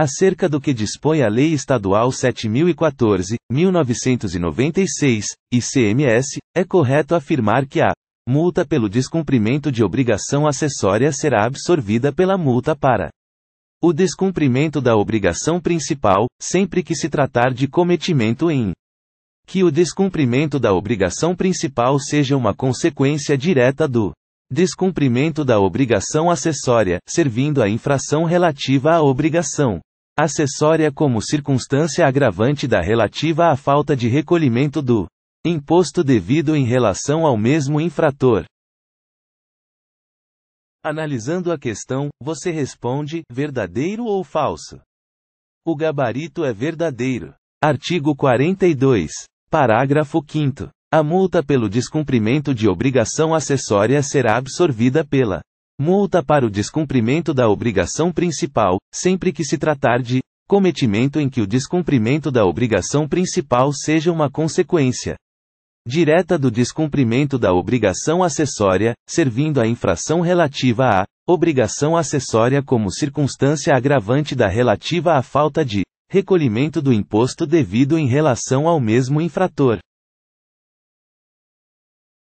acerca do que dispõe a Lei Estadual 7014, 1996, ICMS, é correto afirmar que a multa pelo descumprimento de obrigação acessória será absorvida pela multa para o descumprimento da obrigação principal, sempre que se tratar de cometimento em que o descumprimento da obrigação principal seja uma consequência direta do descumprimento da obrigação acessória, servindo a infração relativa à obrigação acessória como circunstância agravante da relativa à falta de recolhimento do imposto devido em relação ao mesmo infrator. Analisando a questão, você responde: verdadeiro ou falso? O gabarito é verdadeiro. Artigo 42. Parágrafo 5. A multa pelo descumprimento de obrigação acessória será absorvida pela multa para o descumprimento da obrigação principal, sempre que se tratar de cometimento em que o descumprimento da obrigação principal seja uma consequência direta do descumprimento da obrigação acessória, servindo a infração relativa à obrigação acessória como circunstância agravante da relativa à falta de recolhimento do imposto devido em relação ao mesmo infrator.